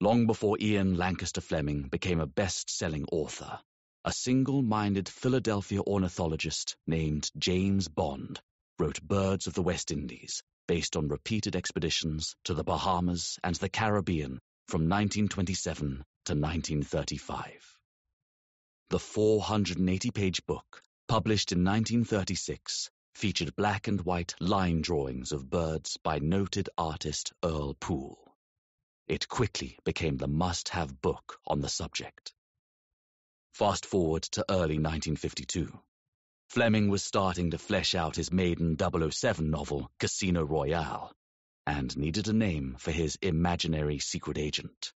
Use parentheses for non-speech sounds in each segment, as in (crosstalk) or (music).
Long before Ian Lancaster Fleming became a best selling author, a single minded Philadelphia ornithologist named James Bond wrote Birds of the West Indies, based on repeated expeditions to the Bahamas and the Caribbean from 1927 to 1935. The 480 page book, published in 1936, featured black and white line drawings of birds by noted artist Earl Poole. It quickly became the must have book on the subject. Fast forward to early 1952. Fleming was starting to flesh out his maiden 007 novel, Casino Royale, and needed a name for his imaginary secret agent.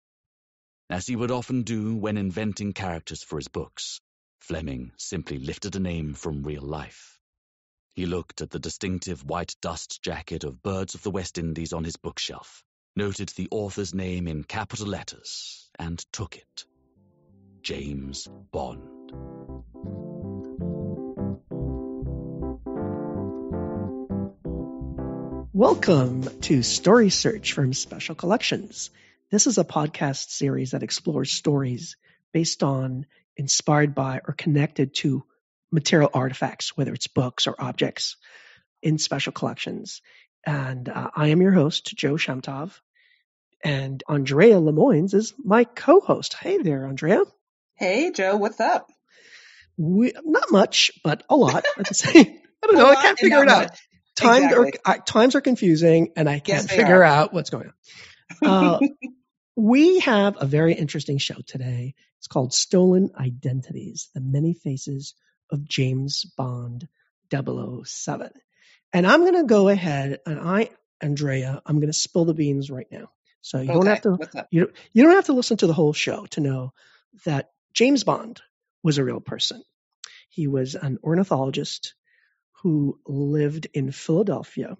As he would often do when inventing characters for his books, Fleming simply lifted a name from real life. He looked at the distinctive white dust jacket of Birds of the West Indies on his bookshelf, noted the author's name in capital letters, and took it. James Bond. Welcome to Story Search from Special Collections. This is a podcast series that explores stories based on, inspired by, or connected to material artifacts, whether it's books or objects in special collections. And uh, I am your host, Joe Shemtov. And Andrea Lemoins is my co-host. Hey there, Andrea. Hey, Joe. What's up? We, not much, but a lot at the (laughs) same. I don't know. I can't figure it out. Times exactly. are times are confusing, and I can't yes, figure are. out what's going on. Uh, (laughs) we have a very interesting show today. It's called Stolen Identities: The Many Faces of James Bond 007. And I'm going to go ahead and I, Andrea, I'm going to spill the beans right now. So you okay. don't have to you, you don't have to listen to the whole show to know that James Bond was a real person. He was an ornithologist who lived in Philadelphia.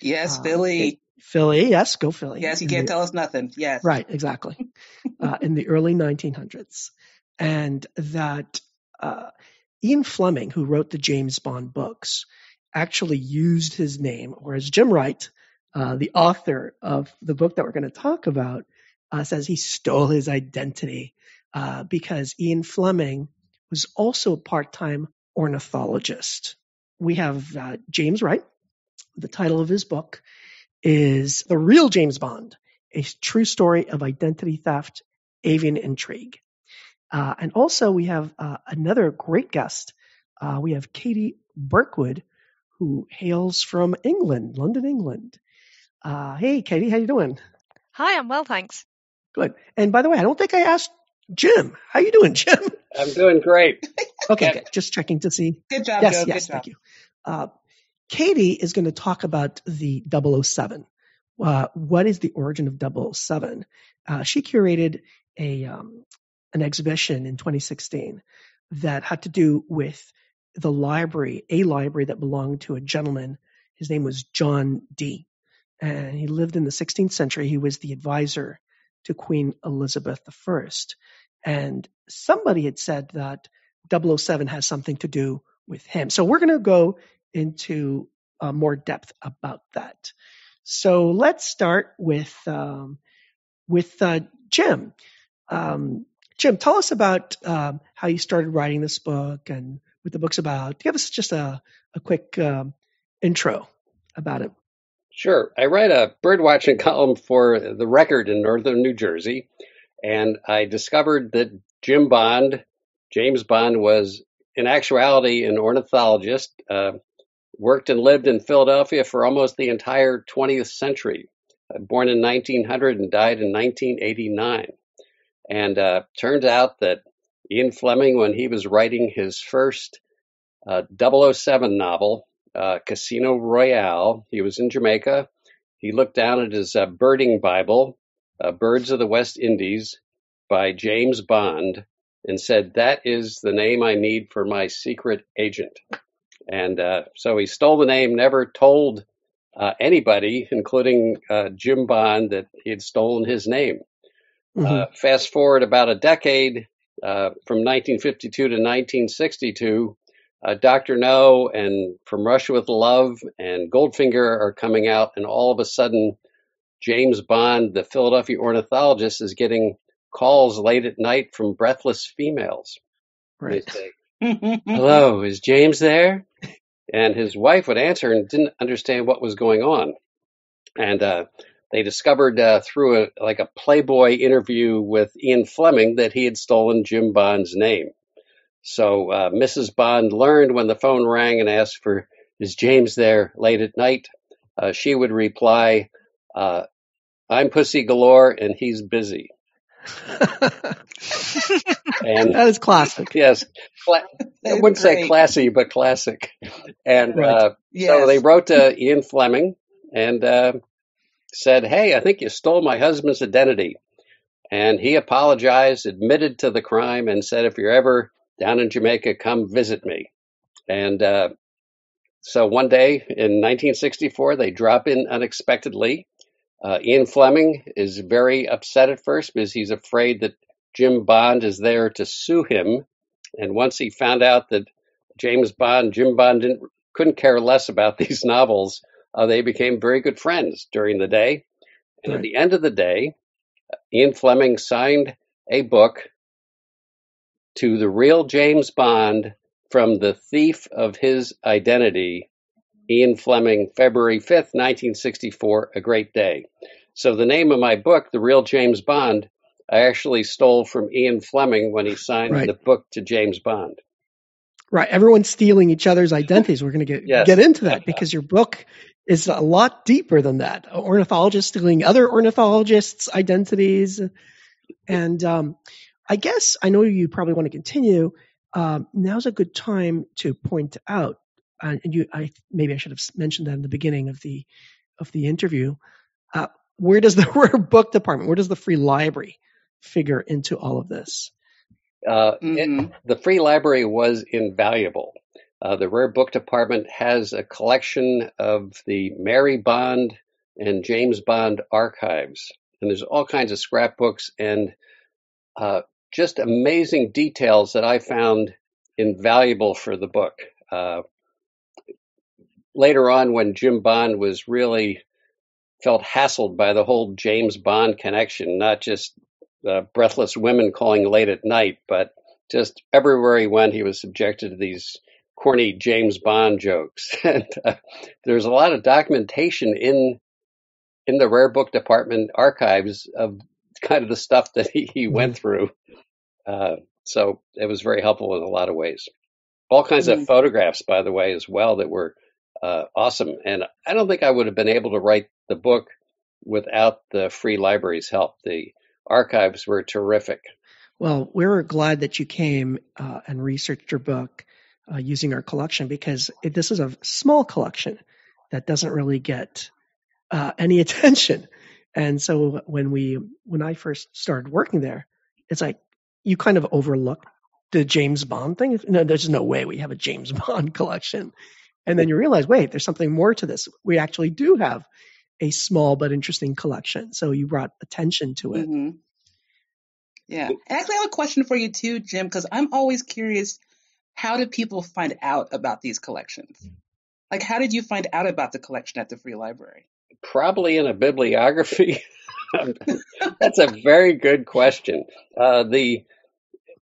Yes, uh, Philly. Philly, yes, go Philly. Yes, you can't the, tell us nothing. Yes. Right, exactly. uh, in the early 1900s. And that uh, Ian Fleming, who wrote the James Bond books, actually used his name, whereas Jim Wright, uh, the author of the book that we're going to talk about, uh, says he stole his identity uh, because Ian Fleming was also a part-time ornithologist. We have uh, James Wright. The title of his book is The Real James Bond, a true story of identity theft, avian intrigue. Uh, and also, we have uh, another great guest. We have Katie Birkwood, who hails from England, London, England. Uh, hey, Katie, how you doing? Hi, I'm well, thanks. Good. And by the way, I don't think I asked Jim. How you doing, Jim? I'm doing great. (laughs) okay, good. just checking to see. Good job, yes, Joe. Yes, good thank you. Uh, Katie is going to talk about the 007. Uh, what is the origin of 007? Uh, she curated a um, an exhibition in 2016 that had to do with the library, a library that belonged to a gentleman. His name was John Dee. And he lived in the 16th century. He was the advisor to Queen Elizabeth I. And somebody had said that 007 has something to do with him. So we're going to go into uh, more depth about that. So let's start with um, with uh, Jim. Um, Jim, tell us about um, how you started writing this book and what the book's about. Give us just a, a quick um, intro about it. Sure. I write a birdwatching column for The Record in northern New Jersey, and I discovered that Jim Bond, James Bond, was in actuality an ornithologist, uh, worked and lived in Philadelphia for almost the entire 20th century. Uh, born in 1900 and died in 1989. And uh, turns out that Ian Fleming, when he was writing his first uh, 007 novel, uh, Casino Royale, he was in Jamaica. He looked down at his uh, birding Bible, uh, Birds of the West Indies by James Bond, and said, That is the name I need for my secret agent. And uh, so he stole the name, never told uh, anybody, including Jim Bond, that he had stolen his name. Mm-hmm. Uh, fast forward about a decade uh, from 1952 to 1962, uh, Dr. No and From Russia with Love and Goldfinger are coming out, and all of a sudden, James Bond, the Philadelphia ornithologist, is getting calls late at night from breathless females. Right. They say, (laughs) Hello, is James there? And his wife would answer and didn't understand what was going on. And uh, they discovered uh, through a like a Playboy interview with Ian Fleming that he had stolen Jim Bond's name. So uh, Mrs. Bond learned when the phone rang and asked for is James there late at night. Uh, she would reply, uh, "I'm Pussy Galore and he's busy." and that is classic. Yes, cla- I wouldn't great. say classy, but classic. And right. uh, yes. so they wrote to Ian Fleming and uh, said, "Hey, I think you stole my husband's identity." And he apologized, admitted to the crime, and said, "If you're ever down in Jamaica, come visit me." And uh, so one day in 1964, they drop in unexpectedly. Uh, Ian Fleming is very upset at first because he's afraid that Jim Bond is there to sue him. And once he found out that James Bond, Jim Bond didn't, couldn't care less about (laughs) these novels, uh, they became very good friends during the day. And right. at the end of the day, Ian Fleming signed a book to the real James Bond from the thief of his identity, Ian Fleming, February 5th, 1964, A Great Day. So the name of my book, The Real James Bond, I actually stole from Ian Fleming when he signed right. the book to James Bond. Right. Everyone's stealing each other's identities. We're going to get yes. get into that because your book is a lot deeper than that. Ornithologists stealing other ornithologists' identities, and um, I guess I know you probably want to continue. Um, now's a good time to point out, uh, and you, I maybe I should have mentioned that in the beginning of the of the interview. Uh, where does the (laughs) Rare Book Department, where does the Free Library figure into all of this? Uh, mm-hmm. it, the Free Library was invaluable. Uh, the Rare Book Department has a collection of the Mary Bond and James Bond archives, and there's all kinds of scrapbooks and uh, just amazing details that I found invaluable for the book. Uh, later on, when Jim Bond was really felt hassled by the whole James Bond connection, not just uh, breathless women calling late at night, but just everywhere he went, he was subjected to these corny James Bond jokes. (laughs) and uh, there's a lot of documentation in in the rare book department archives of kind of the stuff that he, he went mm-hmm. through. Uh, so it was very helpful in a lot of ways. All kinds mm-hmm. of photographs, by the way, as well, that were uh, awesome. And I don't think I would have been able to write the book without the free library's help. The archives were terrific. Well, we're glad that you came uh, and researched your book uh, using our collection because it, this is a small collection that doesn't really get uh, any (laughs) attention. And so when we when I first started working there, it's like you kind of overlook the James Bond thing. No, there's no way we have a James (laughs) Bond collection. And then you realize, wait, there's something more to this. We actually do have a small but interesting collection. So you brought attention to it. Mm-hmm. Yeah. Actually, I have a question for you too, Jim, because I'm always curious how do people find out about these collections? Like, how did you find out about the collection at the Free Library? Probably in a bibliography. (laughs) That's a very good question. Uh, the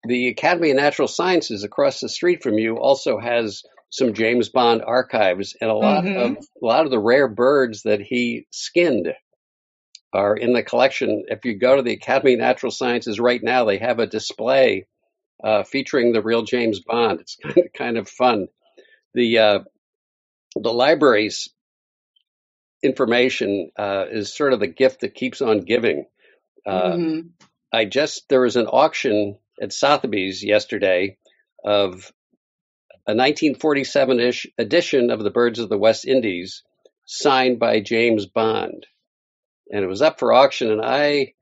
the Academy of Natural Sciences across the street from you also has some James Bond archives, and a lot mm-hmm. of a lot of the rare birds that he skinned are in the collection. If you go to the Academy of Natural Sciences right now, they have a display uh, featuring the real James Bond. It's (laughs) kind of, kind of fun. The uh, the library's information uh, is sort of the gift that keeps on giving. Uh, mm-hmm. I just there was an auction at Sotheby's yesterday of a 1947-ish edition of the Birds of the West Indies, signed by James Bond, and it was up for auction. And I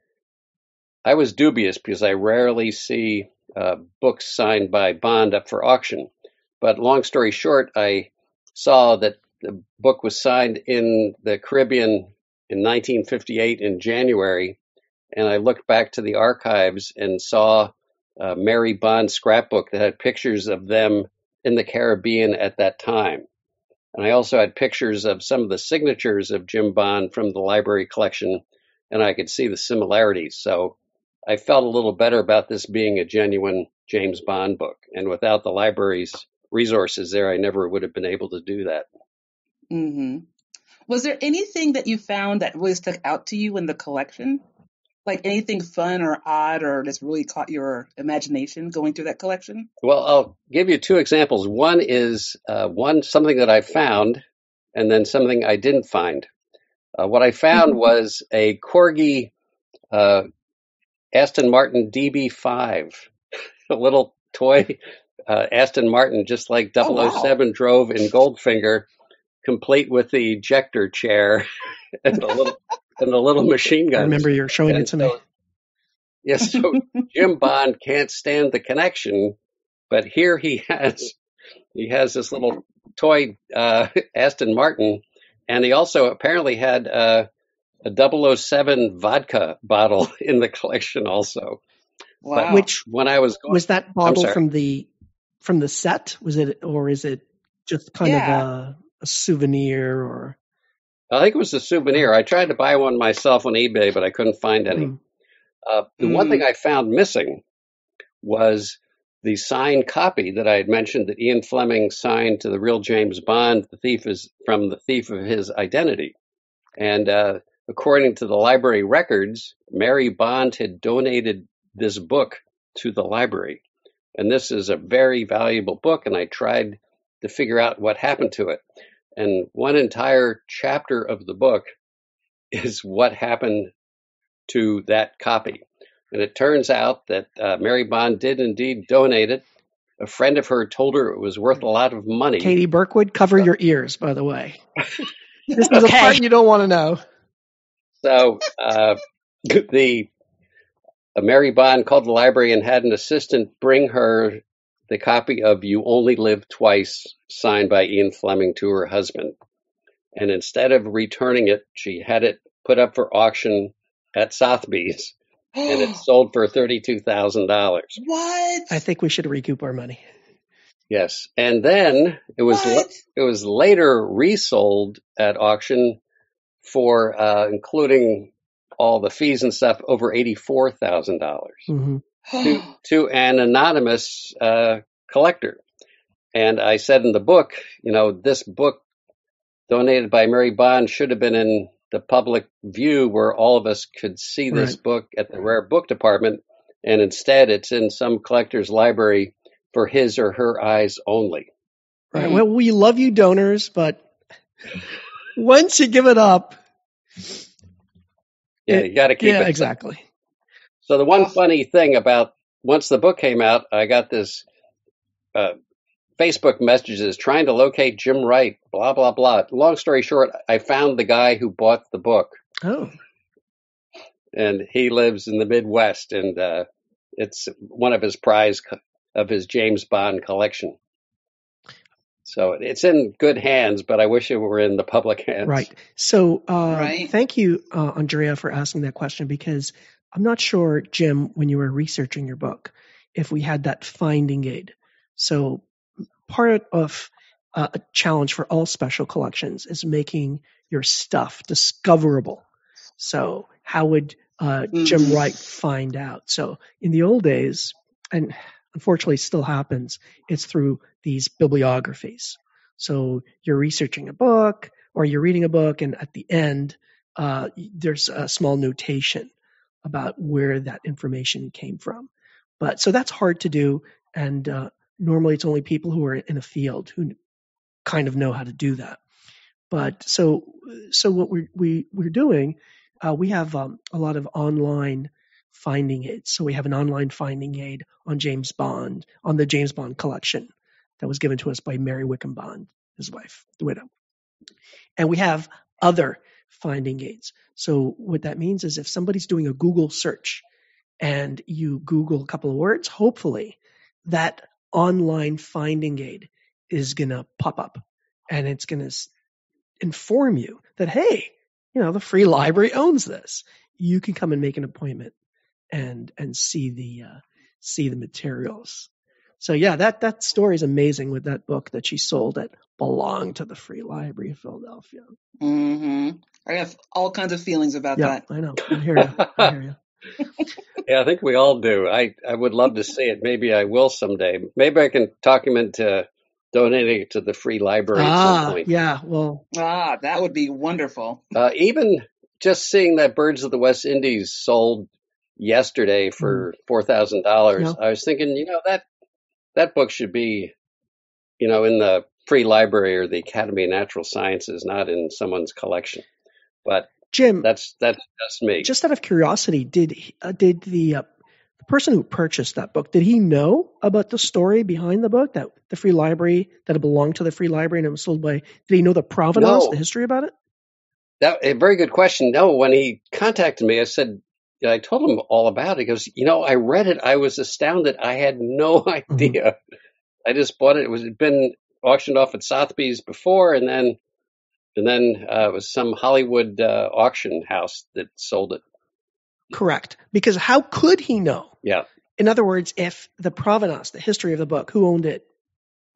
I was dubious because I rarely see uh, books signed by Bond up for auction. But long story short, I saw that the book was signed in the Caribbean in 1958 in January, and I looked back to the archives and saw a Mary Bond scrapbook that had pictures of them in the Caribbean at that time. And I also had pictures of some of the signatures of Jim Bond from the library collection, and I could see the similarities. So I felt a little better about this being a genuine James Bond book. And without the library's resources there, I never would have been able to do that. Mm-hmm. Was there anything that you found that really stuck out to you in the collection? Like anything fun or odd or that's really caught your imagination going through that collection? Well, I'll give you two examples. One is uh, one something that I found, and then something I didn't find. Uh, what I found was a Corgi uh, Aston Martin DB5, (laughs) a little toy uh, Aston Martin, just like Oh, wow. 007 drove in Goldfinger, complete with the ejector chair (laughs) and the little and the little (laughs) machine gun. I remember you're showing And it to me. yes, so (laughs) Jim Bond can't stand the connection, but here he has he has this little toy uh, (laughs) Aston Martin, and he also apparently had uh, a 007 vodka bottle in the collection also. But Wow. Which when I was going, was that bottle from the from the set? Was it or is it just kind Yeah. of a, a souvenir or? I think it was a souvenir. I tried to buy one myself on eBay, but I couldn't find any. Mm, Uh, the one Mm. thing I found missing was the signed copy that I had mentioned that Ian Fleming signed to the real James Bond. The thief is from the thief of his identity, and uh, according to the library records, Mary Bond had donated this book to the library, and this is a very valuable book. And I tried to figure out what happened to it, and one entire chapter of the book (laughs) is what happened to that copy. And it turns out that uh, Mary Bond did indeed donate it. A friend of her told her it was worth a lot of money. Katie Birkwood, cover So, your ears, by the way. (laughs) This is a part you don't want to know. so uh, (laughs) the uh, Mary Bond called the library and had an assistant bring her the copy of You Only Live Twice, signed by Ian Fleming to her husband. And instead of returning it, she had it put up for auction at Sotheby's, and it (gasps) sold for thirty-two thousand dollars. what? I think we should recoup our money. Yes, and then it was What? it was later resold at auction for uh, including all the fees and stuff over eighty four thousand dollars hmm to to an anonymous uh, collector. And I said in the book, you know, this book donated by Mary Bond should have been in the public view where all of us could see this Right. book at the rare book department, and instead it's in some collector's library for his or her eyes only. Right. Well, we love you, donors, but once you give it up, Yeah, it, you got to keep yeah, it. exactly. So the one funny thing about once the book came out, I got this uh, Facebook messages trying to locate Jim Wright, blah blah blah. Long story short, I found the guy who bought the book, Oh, and he lives in the Midwest, and uh, it's one of his prize co- of his James Bond collection. So it's in good hands, but I wish it were in the public (laughs) hands. right. So, uh, right. thank you, uh, Andrea, for asking that question because I'm not sure, Jim, when you were researching your book, if we had that finding aid. So, part of uh, a challenge for all special collections is making your stuff discoverable. So, how would uh, Jim hmm Wright find out? So, in the old days, and unfortunately still happens, it's through these bibliographies. So, you're researching a book or you're reading a book, and at the end, uh, there's a small notation about where that information came from. But so that's hard to do, and uh, normally it's only people who are in a field who kind of know how to do that. But so so what we're we, we're doing, uh, we have um, a lot of online finding aids. So we have an online finding aid on James Bond on the James Bond collection that was given to us by Mary Wickham Bond, his wife, the widow, and we have other finding aids. So what that means is if somebody's doing a Google search and you Google a couple of words, hopefully that online finding aid is going to pop up and it's going to inform you that, hey, you know, the free library owns this. You can come and make an appointment and, and see the, uh, see the materials. So yeah, that that story is amazing with that book that she sold that belonged to the Free Library of Philadelphia. hmm I have all kinds of feelings about Yeah, that. I know. I hear you. I hear you. (laughs) Yeah, I think we all do. I, I would love to see it. Maybe I will someday. Maybe I can talk him into donating it to the free library at some Ah, point. yeah. Well, Ah, that would be wonderful. Uh, even just seeing that Birds of the West Indies sold yesterday for four thousand dollars, Yeah. I was thinking, you know, that that book should be, you know, in the free library or the Academy of Natural Sciences, not in someone's collection. But Jim, that's that's just me. just out of curiosity, did uh, did the uh, the person who purchased that book did he know about the story behind the book that the free library that it belonged to the free library and it was sold by? Did he know the provenance, No. the history about it? That a very good question. No, when he contacted me, I said I told him all about it. He goes, you know, I read it. I was astounded. I had no (laughs) idea. I just bought it. It was it'd been auctioned off at Sotheby's before, and then and then uh, it was some Hollywood uh, auction house that sold it. Correct. Because how could he know? Yeah, In other words, if the provenance, the history of the book, who owned it,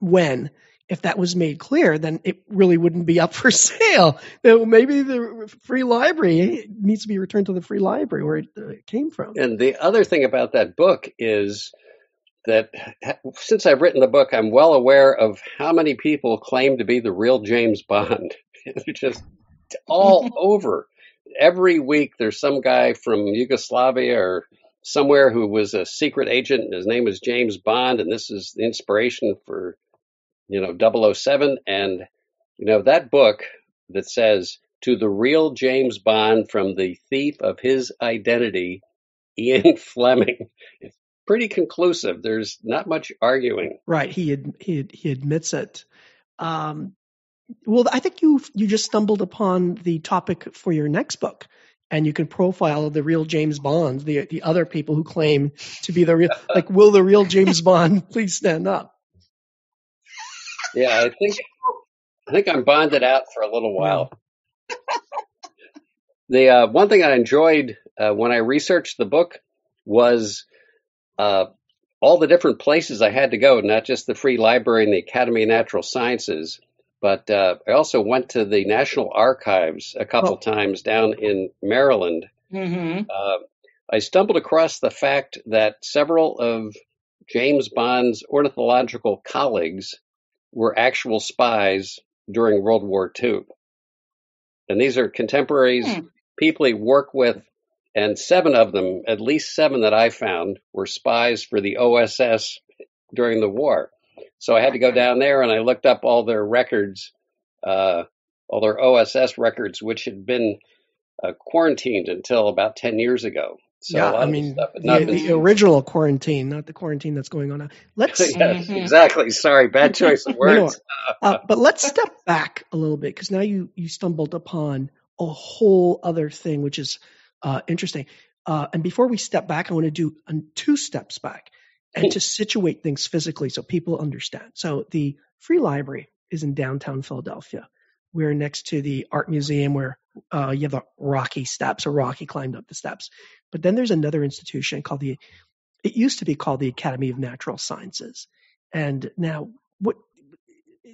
when, if that was made clear, then it really wouldn't be up for sale. (laughs) Maybe the free library needs to be returned to the free library where it uh, came from. and the other thing about that book is that since I've written the book, I'm well aware of how many people claim to be the real James Bond. (laughs) Just all (laughs) over. Every week, there's some guy from Yugoslavia or somewhere who was a secret agent, and his name was James Bond, and this is the inspiration for, you know, 007. And, you know, that book that says, to the real James Bond from the thief of his identity, (laughs) Ian Fleming. It's pretty conclusive. There's not much arguing. Right. He ad, he ad, he admits it. Um, well, I think you you just stumbled upon the topic for your next book, and you can profile the real James Bond, the the other people who claim to be the real. (laughs) Like, will the real James Bond please stand up? Yeah, I think I think I'm bonded out for a little while. The uh, one thing I enjoyed uh, when I researched the book was uh, all the different places I had to go, not just the Free Library and the Academy of Natural Sciences, but uh, I also went to the National Archives a couple Oh. times down in Maryland. hmm Uh, I stumbled across the fact that several of James Bond's ornithological colleagues were actual spies during World War II. And these are contemporaries, Hmm. people he worked with, and seven of them, at least seven that I found, were spies for the OSS during the war. So I had to go down there and I looked up all their records, uh, all their OSS records, which had been uh, quarantined until about 10 years ago. So yeah, I mean, the, the original quarantine, not the quarantine that's going on now. Let's (laughs) yes, Mhm. exactly. Sorry, bad choice of (laughs) No, no. words. Uh, but let's step back a little bit because now you you stumbled upon a whole other thing which is uh, interesting. Uh, and before we step back, I want to do uh, two steps back and to (laughs) situate things physically so people understand. So the Free Library is in downtown Philadelphia. We're next to the art museum where uh, you have the Rocky steps, or Rocky climbed up the steps. But then there's another institution called the. It used to be called the Academy of Natural Sciences, and now what?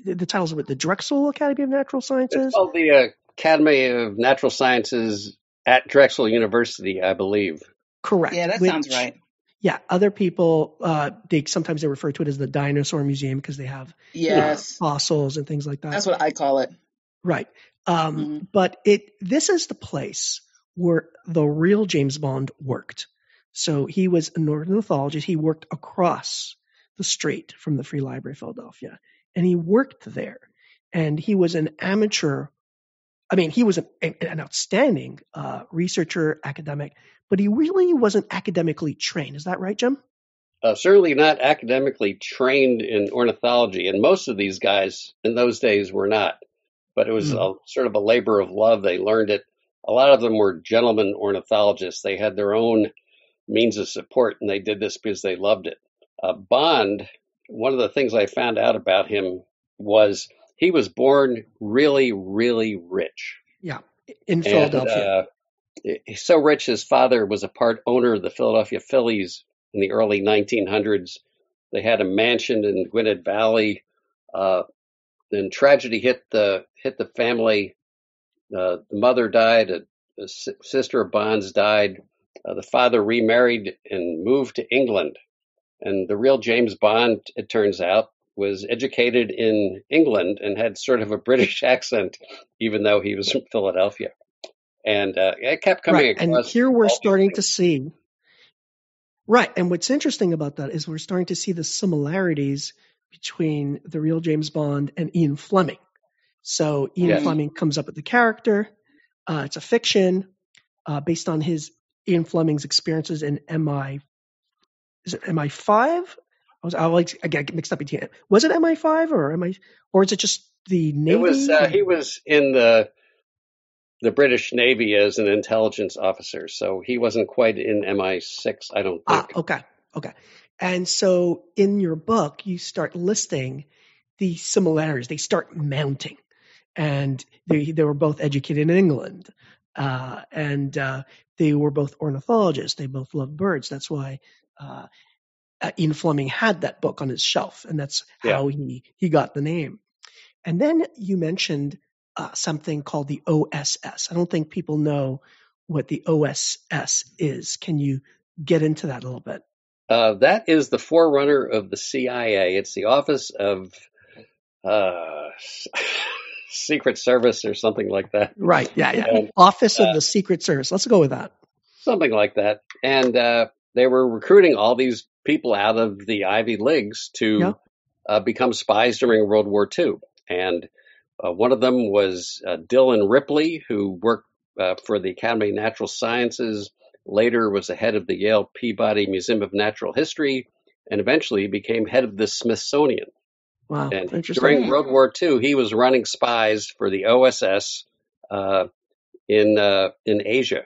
The the titles of it, the Drexel Academy of Natural Sciences? It's called the uh, Academy of Natural Sciences at Drexel University, I believe. Correct. Yeah, that which- sounds right. Yeah, other people uh, they sometimes they refer to it as the Dinosaur Museum because they have Yes, fossils and things like that. that's what I call it. Right. Um, Mhm. But it this is the place where the real James Bond worked. So he was an ornithologist. He worked across the street from the Free Library of Philadelphia, and he worked there. And he was an amateur. I mean, he was an, an outstanding uh, researcher, academic, but he really wasn't academically trained. Is that right, Jim? Uh, certainly not academically trained in ornithology, and most of these guys in those days were not. But it was Hmm. a, sort of a labor of love. They learned it. A lot of them were gentlemen ornithologists. They had their own means of support, and they did this because they loved it. Uh, Bond, one of the things I found out about him was he was born really, really rich. Yeah, in And, Philadelphia. uh, he's so rich, his father was a part owner of the Philadelphia Phillies in the early 1900s. they had a mansion in Gwynedd Valley. Uh, then tragedy hit the hit the family. Uh, the mother died. A, a sister of Bond's died. Uh, the father remarried and moved to England. And the real James Bond, it turns out, was educated in England and had sort of a (laughs) British accent, even though he was from (laughs) Philadelphia. And uh, it kept coming right. across. And here we're starting to see. Right. And what's interesting about that is we're starting to see the similarities between the real James Bond and Ian Fleming. So Ian Yes. Fleming comes up with the character. Uh, it's a fiction uh, based on his Ian Fleming's experiences in MI. Is it MI5? I was I like I get mixed up between. Was it MI5 or MI or is it just the Navy? It was uh, he was in the the British Navy as an intelligence officer, so he wasn't quite in MI6, I don't Ah, okay, okay. And so in your book, you start listing the similarities. They start mounting, and they they were both educated in England, uh, and uh, they were both ornithologists. They both loved birds. That's why uh, uh, Ian Fleming had that book on his shelf, and that's Yeah. how he he got the name. And then you mentioned uh, something called the OSS. I don't think people know what the OSS is. Can you get into that a little bit? Uh, that is the forerunner of the CIA. It's the Office of uh, Secret Service or something like that. Right. Yeah. Yeah. And, Office of uh, the Secret Service. Let's go with that. something like that. And uh, they were recruiting all these people out of the Ivy Leagues to Yeah. uh, become spies during World War II. And uh, one of them was uh, Dillon Ripley, who worked uh, for the Academy of Natural Sciences, later was the head of the Yale Peabody Museum of Natural History, and eventually became head of the Smithsonian. Wow. And during Hmm. World War II, he was running spies for the OSS uh, in uh, in Asia,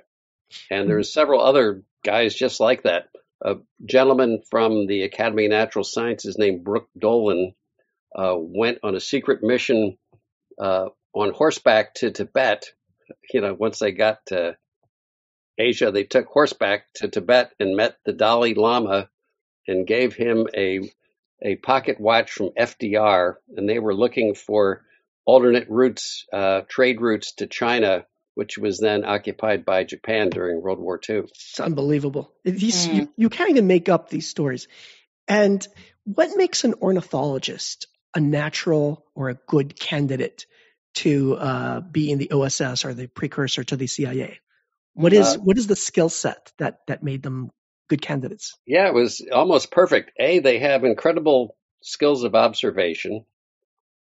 and there's several other guys just like that. A gentleman from the Academy of Natural Sciences named Brooke Dolan uh, went on a secret mission uh, on horseback to Tibet. You know, once they got to Asia, they took horseback to Tibet and met the Dalai Lama and gave him a a pocket watch from FDR, and they were looking for alternate routes, uh, trade routes to China, which was then occupied by Japan during World War II. It's unbelievable. These, Hmm. you, you can't even make up these stories. And what makes an ornithologist a natural or a good candidate to uh, be in the OSS or the precursor to the CIA? What is Uh, what is the skill set that that made them good candidates? Yeah, it was almost perfect. A, they have incredible skills of observation.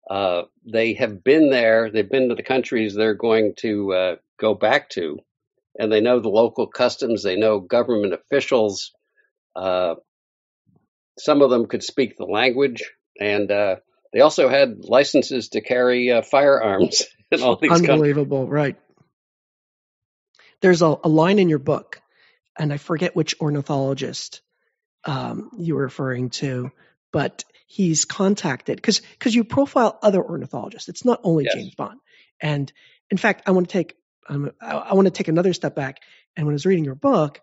Uh, they have been there, they've been to the countries they're going to uh, go back to, and they know the local customs, they know government officials. Uh, some of them could speak the language, and uh, they also had licenses to carry uh, firearms (laughs) in all these countries. Unbelievable, right? There's a, a line in your book, and I forget which ornithologist um, you were referring to, but he's contacted because because you profile other ornithologists. It's not only Yes. James Bond. And in fact, I want to take um, I, I want to take another step back. And when I was reading your book,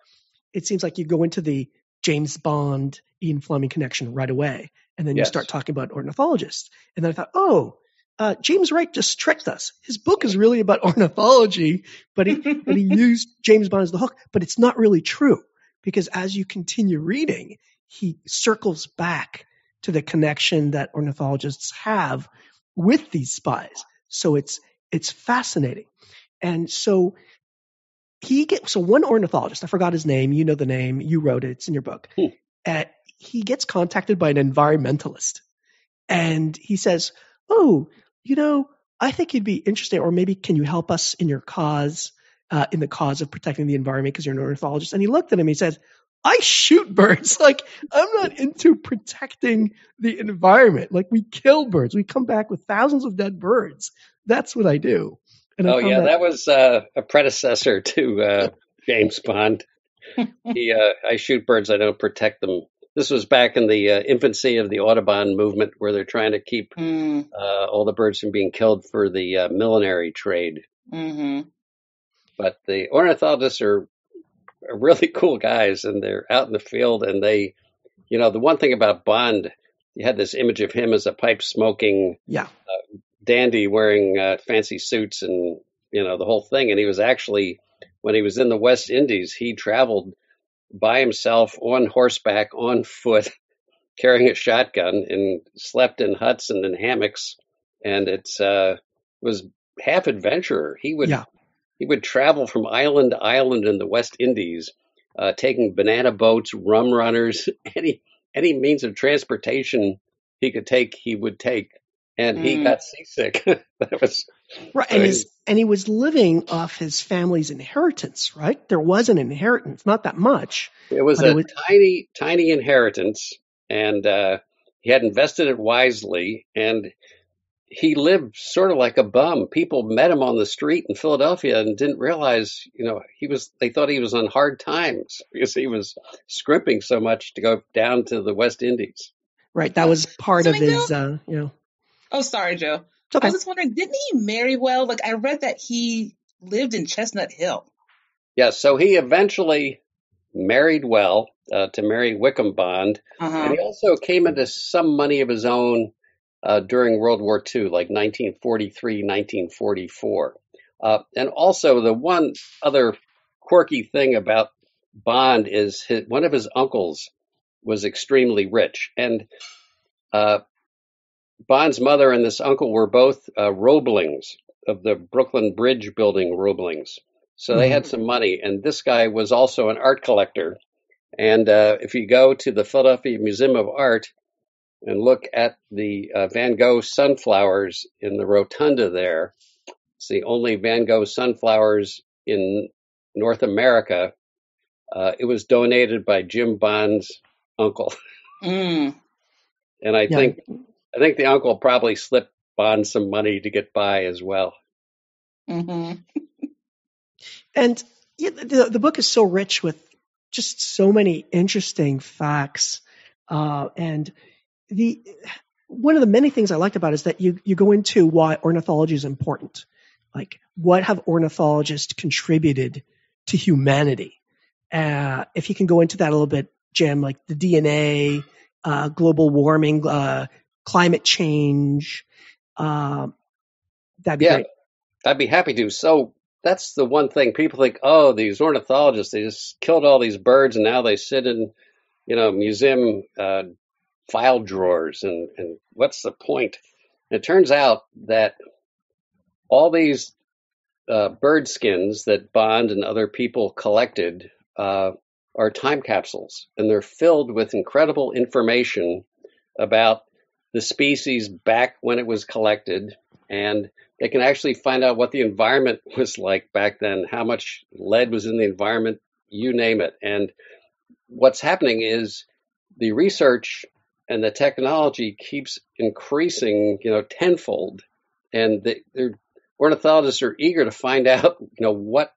it seems like you go into the James Bond Ian Fleming connection right away, and then you start talking about ornithologists. And then I thought, oh, uh, James Wright just tricked us. His book is really about (laughs) ornithology, but he but he (laughs) used James Bond as the hook. But it's not really true because as you continue reading, he circles back to the connection that ornithologists have with these spies. So it's it's fascinating. And so he gets so one ornithologist, I forgot his name, you know the name, you wrote it, it's in your book. Hmm. Uh, he gets contacted by an environmentalist and he says, Oh, you know, I think you'd be interested, or maybe can you help us in your cause, uh, in the cause of protecting the environment because you're an ornithologist? And he looked at him and he says, I shoot birds. (laughs) Like, I'm not into protecting the environment. Like, we kill birds. We come back with thousands of dead birds. That's what I do. And Oh yeah, that was uh, a predecessor to uh, James Bond. (laughs) he, uh, I shoot birds, I don't protect them. This was back in the uh, infancy of the Audubon movement, where they're trying to keep Hmm. uh, all the birds from being killed for the uh, millinery trade. hmm But the ornithologists are, are really (laughs) cool guys, and they're out in the field, and they you know, the one thing about Bond, you had this image of him as a pipe smoking Yeah. dandy wearing uh, fancy suits and you know the whole thing. And he was actually when he was in the West Indies, he traveled by himself on horseback, on foot, (laughs) carrying a shotgun, and slept in huts and in hammocks. And it's uh, it was half adventurer. He would Yeah. he would travel from island to island in the West Indies, uh, taking banana boats, rum runners, (laughs) any any means of transportation he could take, he would take. And he Mm. got seasick. (laughs) that was Right. I And mean, his and he was living off his family's inheritance, right? There was an inheritance, not that much. it was But it a was tiny, tiny inheritance, and uh, he had invested it wisely. And he lived sort of like a bum. People met him on the street in Philadelphia and didn't realize, you know, he was. They thought he was on hard times (laughs) because he was scrimping so much to go down to the West Indies. right. That was part So of his uh, you know. Oh sorry, Joe. It's I was just wondering, didn't he marry well? Like I read that he lived in Chestnut Hill. Yes, so he eventually married well uh, to Mary Wickham Bond, Uh and he also came into some money of his own uh, during World War II, like 1943, 1944. Uh, and also, the one other quirky thing about Bond is his, one of his uncles was extremely rich, and uh, Bond's mother and this uncle were both uh, Roeblings of the Brooklyn Bridge building Roeblings. So they had some money, and this guy was also an art collector. And uh, if you go to the Philadelphia Museum of Art and look at the uh, Van Gogh sunflowers in the rotunda there, it's the only Van Gogh sunflowers in North America. Uh, it was donated by Jim Bond's uncle, Mm. and I Yeah. think I think the uncle probably slipped on some money to get by as well. hmm And yeah, the the book is so rich with just so many interesting facts. Uh, and the one of the many things I liked about it is that you you go into why ornithology is important. Like what have ornithologists contributed to humanity? Uh, if you can go into that a little bit, Jim, like the DNA, uh, global warming, uh, climate change, uh, that'd be Yeah, great. I'd be happy to. So that's the one thing people think, oh, these ornithologists, they just killed all these birds and now they sit in, you know, museum uh, file drawers and, and what's the point? It turns out that all these uh, bird skins that Bond and other people collected uh, are time capsules and they're filled with incredible information about the species back when it was collected and they can actually find out what the environment (laughs) was like back then, how much lead was in the environment, you name it. And what's happening is the research and the technology keeps increasing, you know, tenfold. And the, the ornithologists are eager to find (laughs) out, you know, what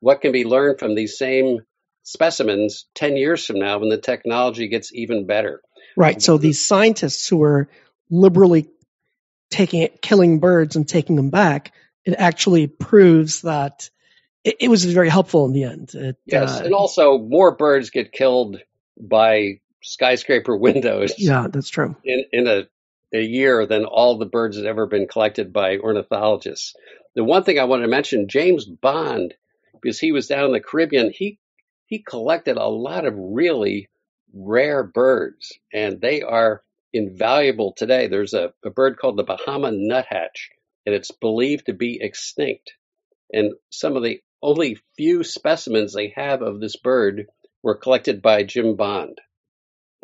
what can be learned from these same specimens 10 years from now when the technology gets even better. Right. So these scientists who are liberally taking it, killing birds and taking them back, it actually proves that it, it was very helpful in the end. It, Yes, uh, and also more birds get killed by skyscraper (laughs) windows yeah, that's true. in, in a, a year than all the birds that ever been collected by ornithologists. The one thing I wanted to mention, James Bond, because he was down in the Caribbean, he he collected a lot of really rare birds, and they are invaluable today. There's a, a bird called the Bahama nuthatch, and it's believed to be extinct. And some of the only few specimens they have of this bird were collected by Jim Bond.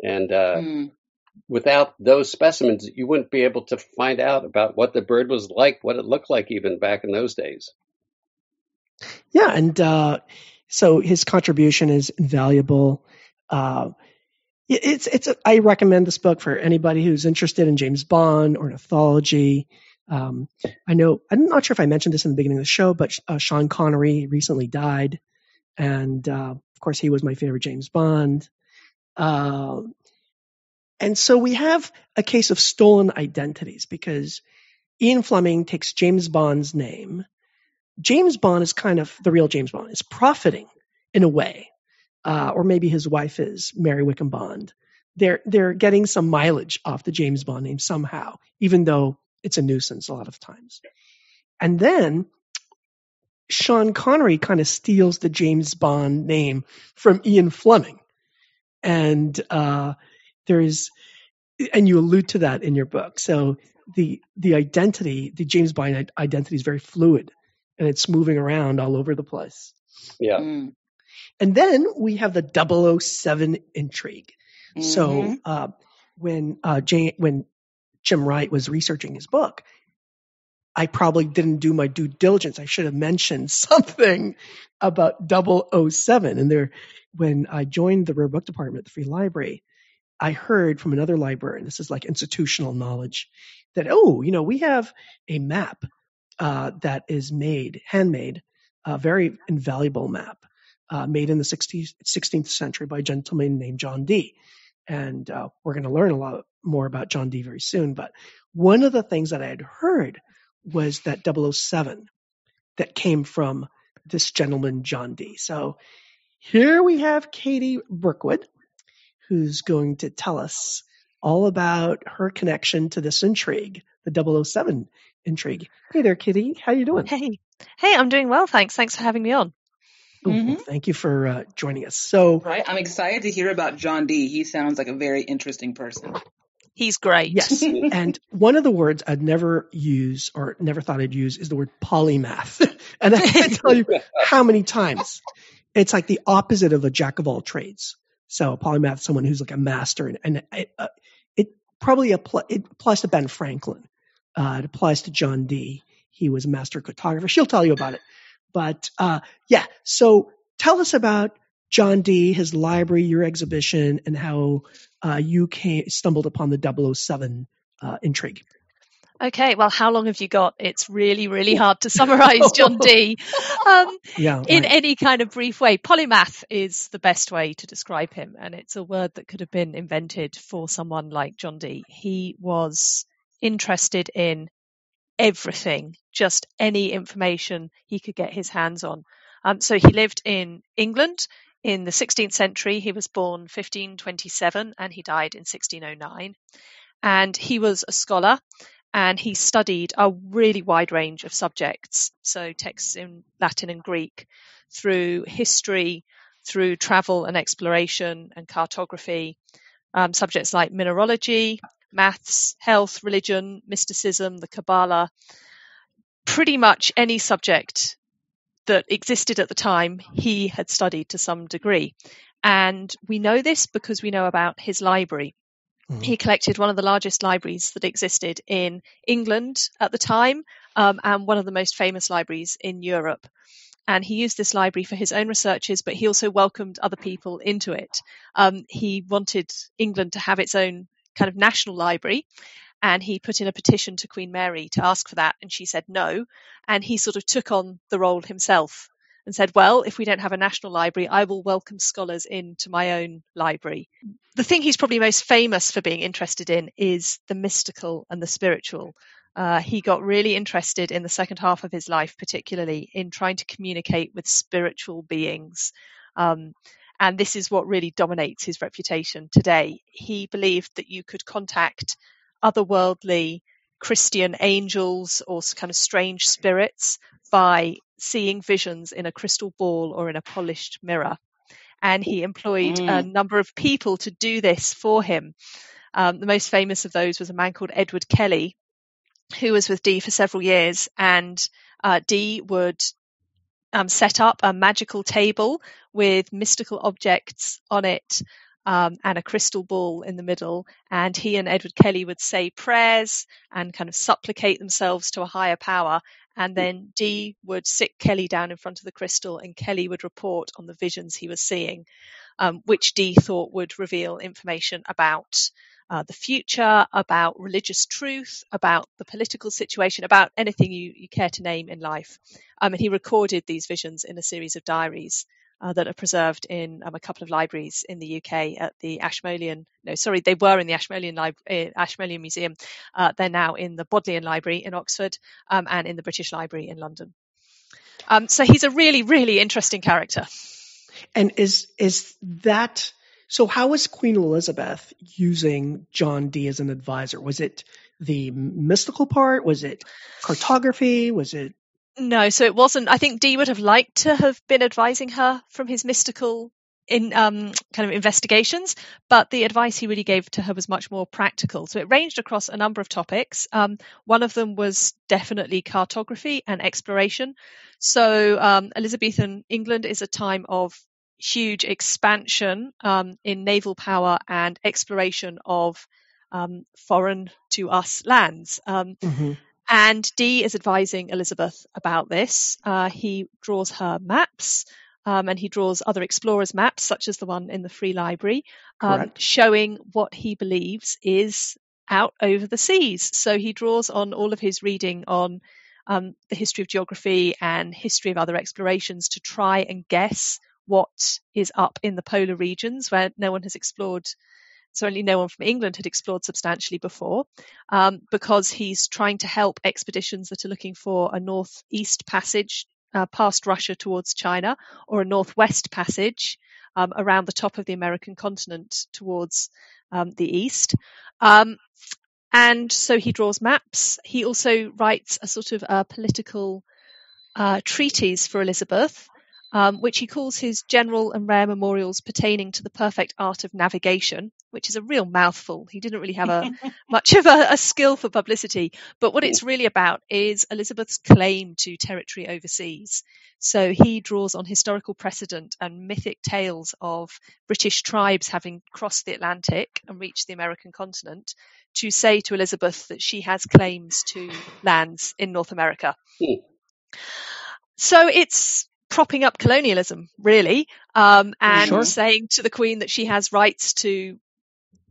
And uh, Mm. without those specimens, you wouldn't be able to find out about what the bird was like, what it looked like, even back in those days. Yeah, and uh, so his contribution is invaluable. Uh, it- it's it's. A, I recommend this book for anybody who's interested in James Bond, ornithology. Um, I know I'm not sure if I mentioned this in the beginning of the show, but uh, Sean Connery recently died, and uh, of course he was my favorite James Bond. Uh, and so we have a case of stolen identities because Ian Fleming takes James Bond's name. James Bond is kind of the real James Bond, is profiting in a way, uh, or maybe his wife is Mary Wickham Bond. they're they're getting some mileage off the James Bond name somehow, even though it's a nuisance a lot of times. And then Sean Connery kind of steals the James Bond name from Ian Fleming, and uh, there's and you allude to that in your book. So the the identity, the James Bond identity, is very fluid, and it's moving around all over the place. Yeah. Mm. And then we have the 007 intrigue. Mhm. So uh, when uh, Jay, when Jim Wright was researching his book, I probably didn't do my due diligence. I should have mentioned (laughs) something about 007. And there, when I joined the rare book department at the Free Library, I heard from another librarian, this is like institutional knowledge, that, oh, you know, we have a map uh, that is made, handmade, a very invaluable map, uh, made in the 60, 16th century by a gentleman named John Dee. And uh, we're going to learn a lot more about John Dee very soon. But one of the things that I had heard was that 007 that came from this gentleman, John Dee. So here we have Katie Birkwood, who's going to tell us all about her connection to this intrigue, the 007 intrigue. Hey there, Kitty. How are you doing? Hey. Hey, I'm doing well, thanks. Thanks for having me on. Oh, well, Mhm. thank you for uh, joining us. So Right? I'm excited to hear about John Dee. He sounds like a very interesting person. He's great. Yes. (laughs) and one of the words I'd never use or never thought I'd use is the word polymath. (laughs) and I can't tell you how many times. It's like the opposite of a jack of all trades. So a polymath is someone who's like a master. And, and it, uh, it probably appl- it applies to Ben Franklin. Uh, it applies to John Dee. He was a master cartographer. She'll tell you about it. But uh, yeah, so tell us about John Dee, his library, your exhibition, and how uh, you came, stumbled upon the 007 uh, intrigue. Okay, well, how long have you got? It's really, really (laughs) hard to summarize John (laughs) Dee um, Yeah, in right. any kind of brief way. Polymath is the best way to describe him, and it's a word that could have been invented for someone like John Dee. He was interested in everything, just any information he could get his hands on. Um, so he lived in England in the 16th century. He was born 1527 and he died in 1609. And he was a scholar and he studied a really wide range of subjects. So texts in Latin and Greek through history, through travel and exploration and cartography, um, subjects like mineralogy, maths, health, religion, mysticism, the Kabbalah, pretty much any subject that existed at the time, he had studied to some degree. And we know this because we know about his library. Mhm. He collected one of the largest libraries that existed in England at the time um, and one of the most famous libraries in Europe. And he used this library for his own researches, but he also welcomed other people into it. Um, he wanted England to have its own kind of national library and he put in a petition to Queen Mary to ask for that, and she said no. And he sort of took on the role himself and said, Well, if we don't have a national library, I will welcome scholars into my own library. The thing he's probably most famous for being interested in is the mystical and the spiritual. Uh, he got really interested in the second half of his life, particularly in trying to communicate with spiritual beings. Um, and this is what really dominates his reputation today. He believed that you could contact otherworldly Christian angels or kind of strange spirits by seeing visions in a crystal ball or in a polished mirror. And he employed a Mm. number of people to do this for him. Um, the most famous of those was a man called Edward Kelly, who was with Dee for several years. And uh, Dee would um, set up a magical table with mystical objects on it um, and a crystal ball in the middle. And he and Edward Kelly would say prayers and kind of supplicate themselves to a higher power. And then Dee would sit Kelly down in front of the crystal, and Kelly would report on the visions he was seeing, um, which Dee thought would reveal information about uh, the future, about religious truth, about the political situation, about anything you, you care to name in life. Um, and he recorded these visions in a series of diaries uh, that are preserved in um, a couple of libraries in the UK at the Ashmolean. No, sorry, they were in the Ashmolean, uh, Ashmolean Museum. Uh, they're now in the Bodleian Library in Oxford um, and in the British Library in London. Um, so he's a really, really interesting character. And is is that So, how was Queen Elizabeth using John Dee as an advisor? Was it the mystical part? Was it cartography? Was it no, so it wasn't. I think Dee would have liked to have been advising her from his mystical in um, kind of investigations, but the advice he really gave to her was much more practical. So it ranged across a number of topics. Um, one of them was definitely cartography and exploration. So um, Elizabethan England is a time of huge expansion um, in naval power and exploration of um, foreign to us lands. Um, mm-hmm. And Dee is advising Elizabeth about this. Uh, he draws her maps. Um, and he draws other explorers' maps, such as the one in the Free Library, um, showing what he believes is out over the seas. So he draws on all of his reading on um, the history of geography and history of other explorations to try and guess what is up in the polar regions where no one has explored. Certainly, no one from England had explored substantially before, um, because he's trying to help expeditions that are looking for a northeast passage uh, past Russia towards China, or a northwest passage um, around the top of the American continent towards um, the east. Um, and so he draws maps. He also writes a sort of a political uh, treatise for Elizabeth, um, which he calls his general and rare memorials pertaining to the perfect art of navigation, which is a real mouthful. He didn't really have a (laughs) much of a, a, skill for publicity, but what it's really about is Elizabeth's claim to territory overseas. So he draws on historical precedent and mythic tales of British tribes having crossed the Atlantic and reached the American continent to say to Elizabeth that she has claims to lands in North America. Hmm. So it's propping up colonialism, really, um, and sure. saying to the Queen that she has rights to,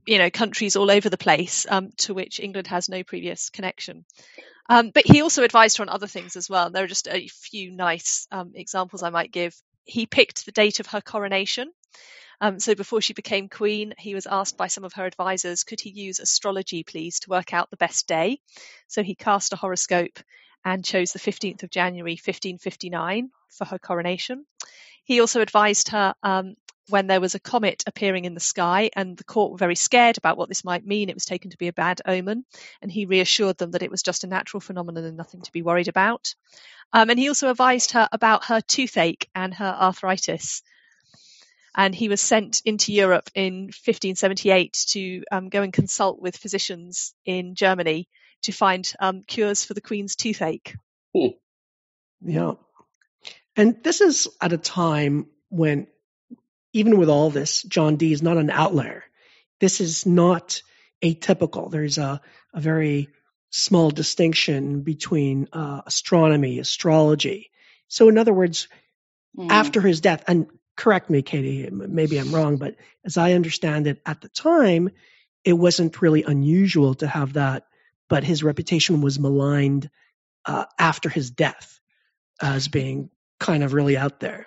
you know, countries all over the place um, to which England has no previous connection. Um, but he also advised her on other things as well. There are just a few nice um, examples I might give. He picked the date of her coronation. Um, so before she became queen, he was asked by some of her advisors, could he use astrology, please, to work out the best day? So he cast a horoscope and chose the 15th of January 1559 for her coronation. He also advised her um, when there was a comet appearing in the sky, and the court were very scared about what this might mean. It was taken to be a bad omen, and he reassured them that it was just a natural phenomenon and nothing to be worried about. Um, and he also advised her about her toothache and her arthritis. And he was sent into Europe in 1578 to um, go and consult with physicians in Germany to find um, cures for the Queen's toothache. Hmm. Yeah. And this is at a time when, even with all this, John Dee is not an outlier. This is not atypical. There's a, a very small distinction between uh, astronomy, astrology. So, in other words, mm. after his death, and correct me, Katie, maybe I'm wrong, but as I understand it at the time, it wasn't really unusual to have that but his reputation was maligned uh, after his death as being kind of really out there.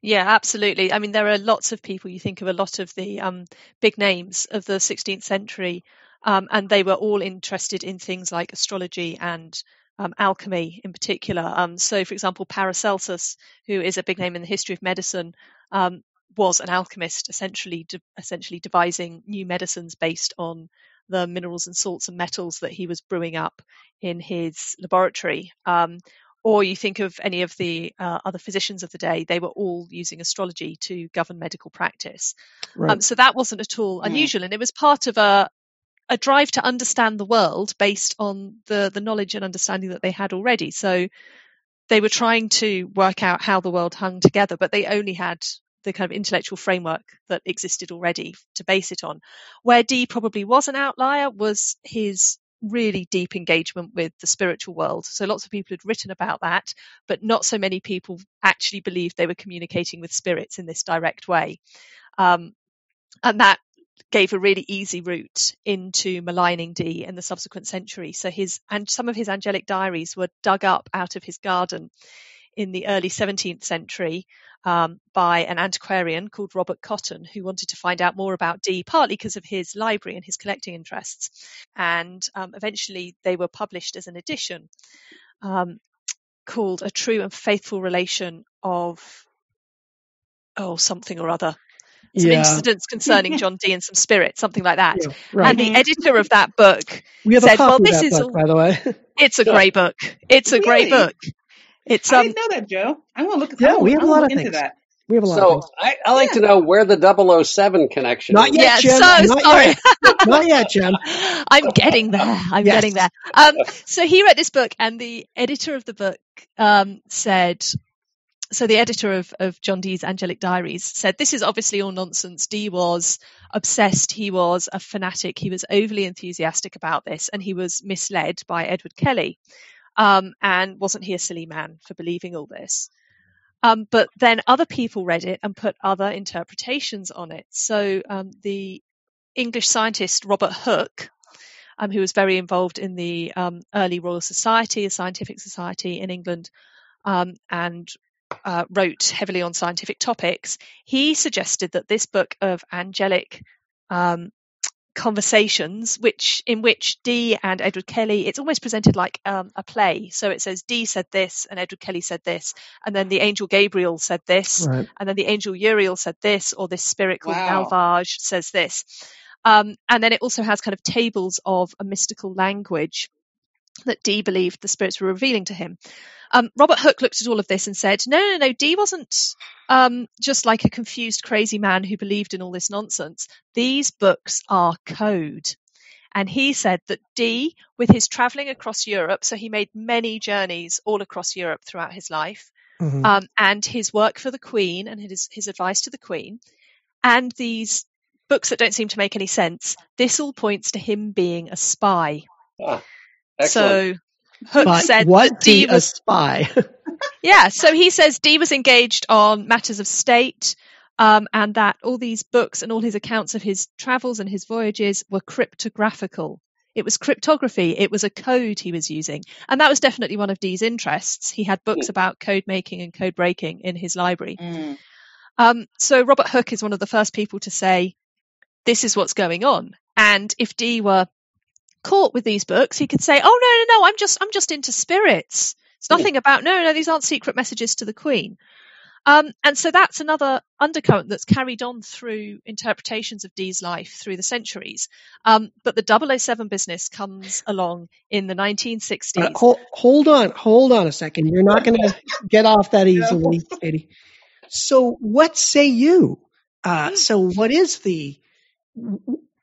Yeah, absolutely. I mean, there are lots of people. You think of a lot of the um, big names of the 16th century, um, and they were all interested in things like astrology and um, alchemy in particular. Um, so, for example, Paracelsus, who is a big name in the history of medicine, um, was an alchemist, essentially, de- essentially devising new medicines based on the minerals and salts and metals that he was brewing up in his laboratory. Um, or you think of any of the uh, other physicians of the day, they were all using astrology to govern medical practice. Right. Um, so that wasn't at all unusual. And it was part of a, a drive to understand the world based on the, the knowledge and understanding that they had already. So they were trying to work out how the world hung together, but they only had the kind of intellectual framework that existed already to base it on. Where Dee probably was an outlier was his really deep engagement with the spiritual world. So lots of people had written about that, but not so many people actually believed they were communicating with spirits in this direct way. Um, and that gave a really easy route into maligning Dee in the subsequent century. So his and some of his angelic diaries were dug up out of his garden in the early 17th century um, by an antiquarian called Robert Cotton, who wanted to find out more about Dee, partly because of his library and his collecting interests. And um, eventually they were published as an edition um, called A True and Faithful Relation of, oh, something or other. some Yeah. incidents concerning John Dee and some spirits, something like that. Yeah, right. And the editor of that book we have said, "Well, of this is book, all- by the way. it's a great book. It's a great book. It's I um didn't know that, Joe. I want to look. Yeah, I we have a wanna lot look of into things. that. we have a lot of So things. I, I like to know where the 007 connection Not is. yet, yeah, Jim. so Not sorry. yet. (laughs) Not yet, Jim. (laughs) I'm getting there. I'm Yes. getting there. Um, so he wrote this book, and the editor of the book um, said, so the editor of, of John Dee's Angelic Diaries said, this is obviously all nonsense. Dee was obsessed. He was a fanatic. He was overly enthusiastic about this, and he was misled by Edward Kelly. Um, and wasn't he a silly man for believing all this? Um, but then other people read it and put other interpretations on it. So um, the English scientist Robert Hooke, um, who was very involved in the um, early Royal Society, a scientific society in England, um, and uh, wrote heavily on scientific topics, he suggested that this book of angelic um, conversations, which in which Dee and Edward Kelly, it's almost presented like um, a play. So it says Dee said this, and Edward Kelly said this, and then the angel Gabriel said this, Right. and then the angel Uriel said this, or this spirit called Wow. Malvage says this. Um, and then it also has kind of tables of a mystical language that Dee believed the spirits were revealing to him. Um, Robert Hooke looked at all of this and said, no, no, no, Dee wasn't um, just like a confused, crazy man who believed in all this nonsense. These books are code. And he said that Dee, with his traveling across Europe, so he made many journeys all across Europe throughout his life, Mhm. um, and his work for the Queen and his, his advice to the Queen, and these books that don't seem to make any sense, this all points to him being a spy. Ah, excellent. So Hooke but said was that Dee he a spy? (laughs) yeah, so he says Dee was engaged on matters of state, um, and that all these books and all his accounts of his travels and his voyages were cryptographical. It was cryptography. It was a code he was using, and that was definitely one of Dee's interests. He had books about code making and code breaking in his library. Mm. Um, so Robert Hooke is one of the first people to say, "This is what's going on." And if Dee were caught with these books, he could say, "Oh no, no, no! I'm just, I'm just into spirits. It's nothing about no, no. These aren't secret messages to the Queen." Um, and so that's another undercurrent that's carried on through interpretations of Dee's life through the centuries. Um, but the 007 business comes along in the 1960s. Uh, hold, hold on, hold on a second. You're not going to get off that easily, Katie. So, what say you? Uh, so, what is the?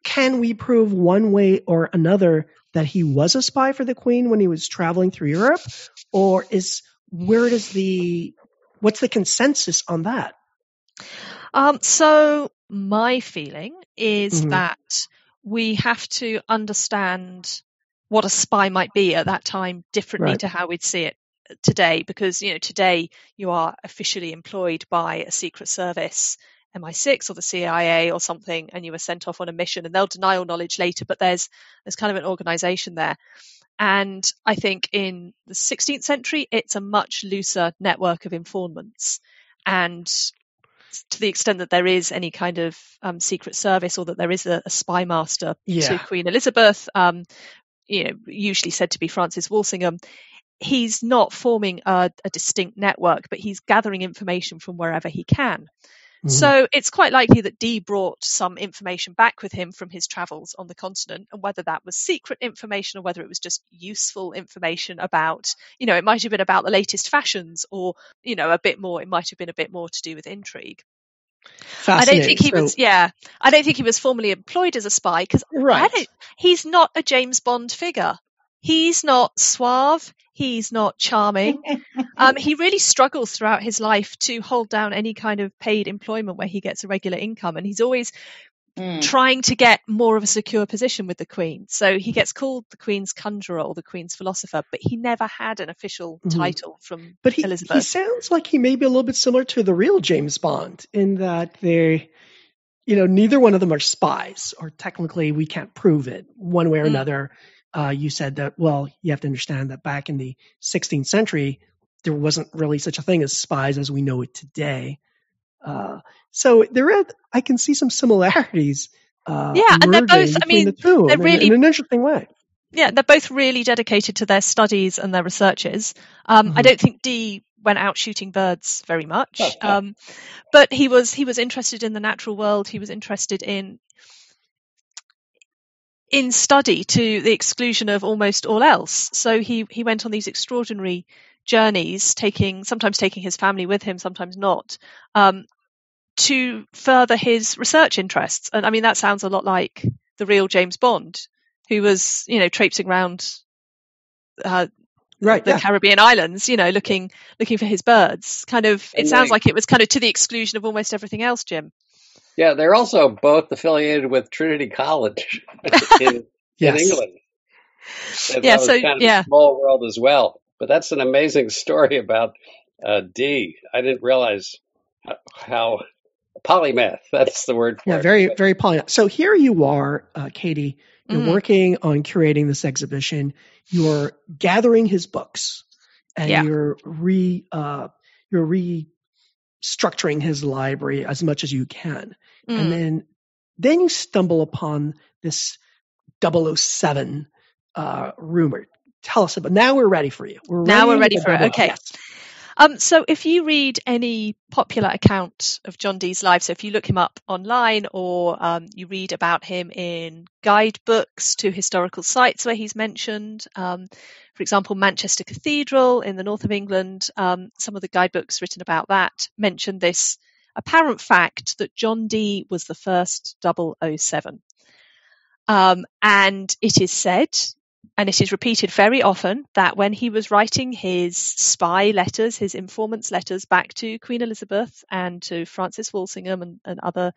Can we prove one way or another that he was a spy for the Queen when he was traveling through Europe, or is where does the what's the consensus on that? Um, so my feeling is Mhm. that we have to understand what a spy might be at that time differently Right. to how we'd see it today, because you know today you are officially employed by a secret service. MI6 or the CIA or something, and you were sent off on a mission, and they'll deny all knowledge later. But there's there's kind of an organisation there, and I think in the 16th century, it's a much looser network of informants, and to the extent that there is any kind of um, secret service or that there is a, a spy master Yeah. to Queen Elizabeth, um, you know, usually said to be Francis Walsingham, he's not forming a, a distinct network, but he's gathering information from wherever he can. Mhm. So it's quite likely that Dee brought some information back with him from his travels on the continent, and whether that was secret information or whether it was just useful information about, you know, it might have been about the latest fashions, or you know, a bit more. It might have been a bit more to do with intrigue. I don't think he Fascinating. was. So- Yeah, I don't think he was formally employed as a spy because right. He's not a James Bond figure. He's not suave. He's not charming. (laughs) Um, he really struggles throughout his life to hold down any kind of paid employment where he gets a regular income, and he's always Mm. trying to get more of a secure position with the Queen. So he gets called the Queen's conjurer or the Queen's philosopher, but he never had an official Mhm. title from But he, he sounds like he may be a little bit similar to the real James Bond in that they, you know, neither one of them are spies, or technically we can't prove it one way or Mm. another. Uh, you said that, well, you have to understand that back in the 16th century, there wasn't really such a thing as spies as we know it today. Uh, so there, is, I can see some similarities. Uh, Yeah, and they're both- I mean, the two they're in, really- in an interesting way. yeah, they're both really dedicated to their studies and their researches. Um, I Mhm. don't think Dee went out shooting birds very much. (laughs) Um, but he was he was interested in the natural world. He was interested in in study to the exclusion of almost all else. So he he went on these extraordinary journeys, taking sometimes taking his family with him, sometimes not, um, to further his research interests. And I mean that sounds a lot like the real James Bond, who was you know traipsing around uh, Right. the Yeah. Caribbean islands, you know, looking looking for his birds. Kind of, it And sounds like it was kind of to the exclusion of almost everything else, Jim. Yeah, they're also both affiliated with Trinity College (laughs) in, Yes. in England. And Yeah, so, kind of yeah. small world as well. But that's an amazing story about uh, Dee. I didn't realize how, how polymath. That's the word for Yeah, it. very, very poly. So here you are, uh, Katie. You're Mhm. working on curating this exhibition. You're gathering his books, and Yeah. you're re, uh, you're restructuring his library as much as you can, Mm. and then, then you stumble upon this 007 uh, rumor. Tell us about. Now we're ready for you. We're Now we're ready for it. Okay. Yes. Um, so if you read any popular account of John Dee's life, so if you look him up online or um, you read about him in guidebooks to historical sites where he's mentioned, um, for example, Manchester Cathedral in the north of England, um, some of the guidebooks written about that mention this apparent fact that John Dee was the first 007. Um, and it is said and it is repeated very often that when he was writing his spy letters, his informant's letters back to Queen Elizabeth and to Francis Walsingham and, and other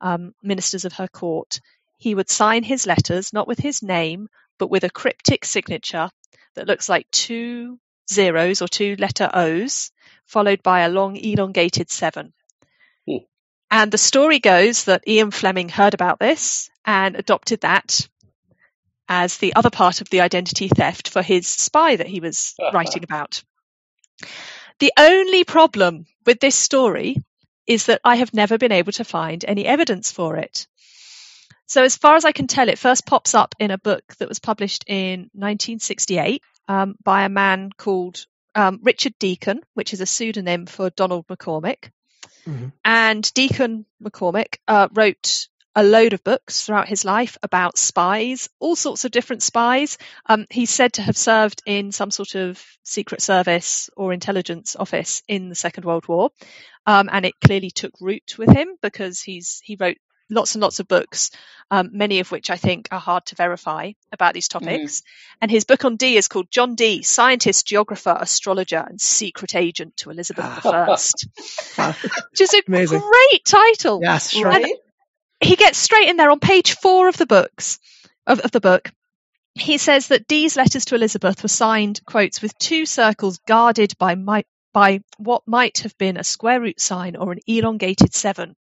um, ministers of her court, he would sign his letters not with his name, but with a cryptic signature that looks like two zeros or two letter O's, followed by a long elongated seven. Hmm. And the story goes that Ian Fleming heard about this and adopted that as the other part of the identity theft for his spy that he was (laughs) writing about. The only problem with this story is that I have never been able to find any evidence for it. So, as far as I can tell, it first pops up in a book that was published in 1968 um, by a man called um, Richard Deacon, which is a pseudonym for Donald McCormick. Mhm. And Deacon McCormick uh, wrote a load of books throughout his life about spies, all sorts of different spies. Um, he's said to have served in some sort of secret service or intelligence office in the Second World War, um, and it clearly took root with him because he's he wrote lots and lots of books, um, many of which I think are hard to verify about these topics. And his book on Dee is called John Dee, Scientist, Geographer, Astrologer, and Secret Agent to Elizabeth (laughs) I, (laughs) which is a Amazing. great title Yes. Right? He gets straight in there on page four of the books of, of the book. He says that Dee's letters to Elizabeth were signed, quotes, with two circles guarded by mi- by what might have been a square root sign or an elongated seven.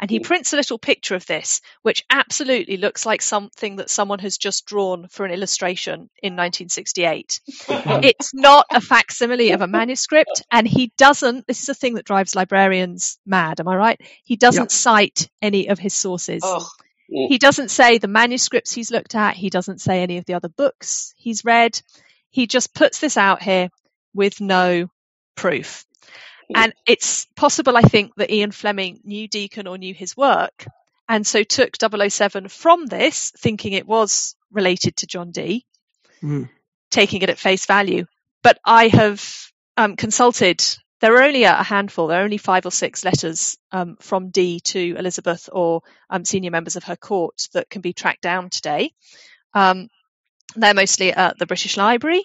And he prints a little picture of this, which absolutely looks like something that someone has just drawn for an illustration in 1968. (laughs) it's not a facsimile of a manuscript, and he doesn't. This is a thing that drives librarians mad. Am I right? He doesn't Yep. cite any of his sources. Oh, He doesn't say the manuscripts he's looked at. He doesn't say any of the other books he's read. He just puts this out here with no proof. And it's possible, I think, that Ian Fleming knew Deacon or knew his work, and so took 007 from this, thinking it was related to John Dee, Mm. taking it at face value. But I have um, consulted. There are only a handful. There are only five or six letters um, from Dee to Elizabeth or um, senior members of her court that can be tracked down today. Um, they're mostly at the British Library,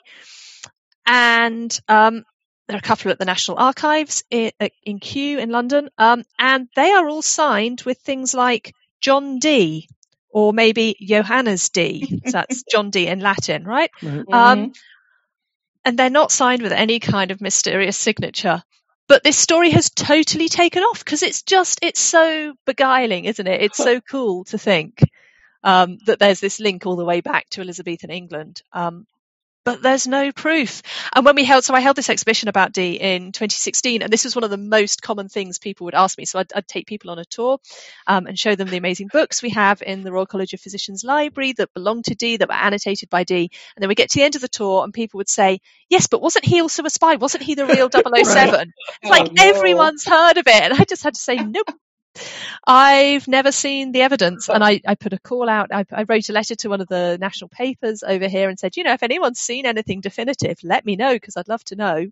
and um, there are a couple at the National Archives in, in Kew in London, um, and they are all signed with things like John Dee or maybe Johannes Dee. So (laughs) that's John Dee in Latin, right? Right. Um, and they're not signed with any kind of mysterious signature. But this story has totally taken off because it's just, it's so beguiling, isn't it? It's so (laughs) cool to think um, that there's this link all the way back to Elizabethan England. Um, but there's no proof. And when we held, so I held this exhibition about Dee in 2016, and this was one of the most common things people would ask me. So I'd, I'd take people on a tour um, and show them the amazing books we have in the Royal College of Physicians library that belong to Dee, that were annotated by Dee. And then we get to the end of the tour, and people would say, Yes, but wasn't he also a spy? Wasn't he the real (laughs) 007? right. It's like oh, no. everyone's heard of it. And I just had to say, Nope, I've never seen the evidence. And I, I put a call out. I, I, wrote a letter to one of the national papers over here and said, you know, if anyone's seen anything definitive, let me know because I'd love to know.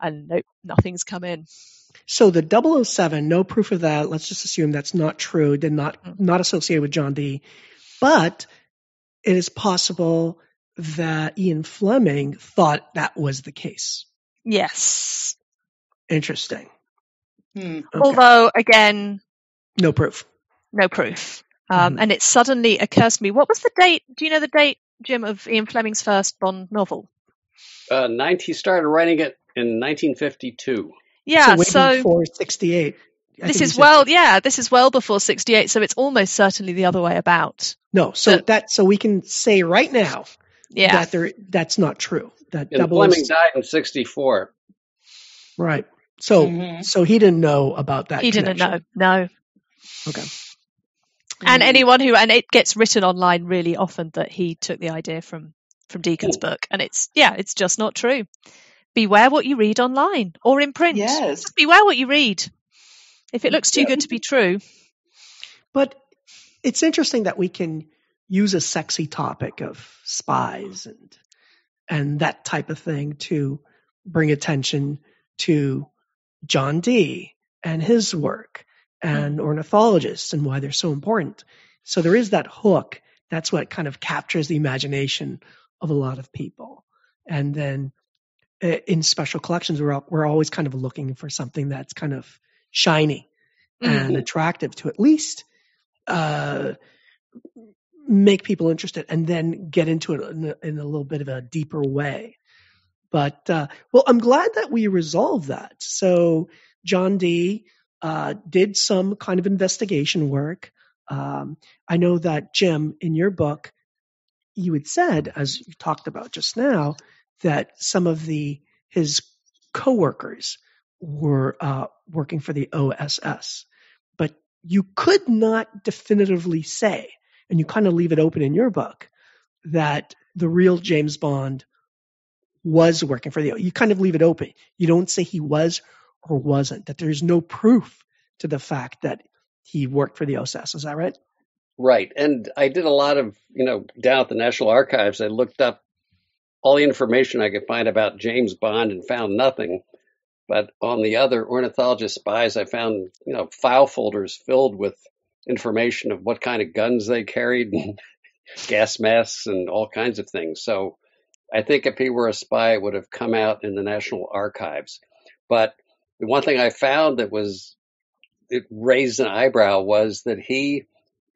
And nope, nothing's come in. So the 007, no proof of that. Let's just assume that's not true. Did not mm-hmm. not associated with John Dee, but it is possible that Ian Fleming thought that was the case. Yes. Interesting. Hmm. Okay. Although, again, no proof. No proof. Um, mm And it suddenly occurs to me, what was the date? Do you know the date, Jim, of Ian Fleming's first Bond novel? Uh, 19, he started writing it in 1952. Yeah, so, so for 68. I this is well, yeah, this is well before 68, so it's almost certainly the other way about. No, so but, that so we can say right now yeah. that there that's not true. That and Fleming died in 64. Right. So mm-hmm. so he didn't know about that. He connection. didn't know. No. Okay. And anyone who and it gets written online really often that he took the idea from from Deacon's book, and it's yeah, it's just not true. Beware what you read online or in print. Yes. Just beware what you read. If it looks too yeah. good to be true. But it's interesting that we can use a sexy topic of spies and and that type of thing to bring attention to John Dee and his work and mm-hmm. ornithologists and why they're so important. So there is that hook. That's what kind of captures the imagination of a lot of people. And then uh, in special collections, we're, we're always kind of looking for something that's kind of shiny mm-hmm. and attractive to at least uh, make people interested and then get into it in a, in a little bit of a deeper way. But uh, well, I'm glad that we resolved that. So John Dee uh, did some kind of investigation work. Um, I know that Jim, in your book, you had said, as you talked about just now, that some of the his coworkers were uh, working for the OSS, but you could not definitively say, and you kind of leave it open in your book, that the real James Bond was working for the. You kind of leave it open. You don't say he was or wasn't. That there's no proof to the fact that he worked for the OSS. Is that right? Right. And I did a lot of, you know, down at the National Archives, I looked up all the information I could find about James Bond and found nothing. But on the other ornithologist spies, I found, you know, file folders filled with information of what kind of guns they carried and (laughs) gas masks and all kinds of things. So I think if he were a spy, it would have come out in the National Archives. But the one thing I found that was it raised an eyebrow was that he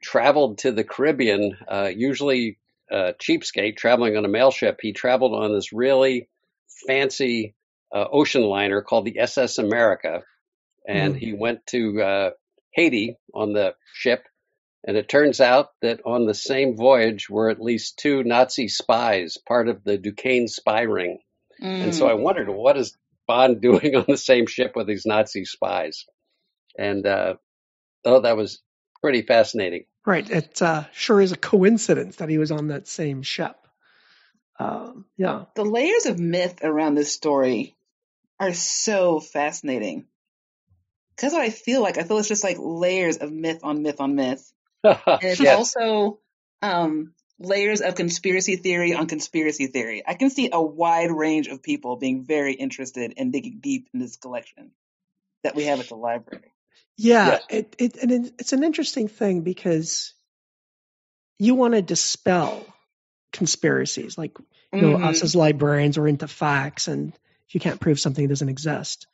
traveled to the Caribbean, uh, usually uh, cheapskate, traveling on a mail ship. He traveled on this really fancy uh, ocean liner called the SS America, and mm. he went to uh, Haiti on the ship and it turns out that on the same voyage were at least two Nazi spies, part of the Duquesne spy ring. Mm. And so I mm. wondered, what is Bond (laughs) doing on the same ship with these Nazi spies? And uh, oh, that was pretty fascinating. Right. It uh, sure is a coincidence that he was on that same ship. Um, yeah. The layers of myth around this story are so fascinating. Because what I feel like, I feel it's just like layers of myth on myth on myth. (laughs) and it's yes. also um, layers of conspiracy theory on conspiracy theory. I can see a wide range of people being very interested in digging deep in this collection that we have at the library. Yeah, yes. it, it, and it's an interesting thing because you want to dispel conspiracies. Like, you know, mm-hmm. us as librarians are into facts, and if you can't prove something, it doesn't exist.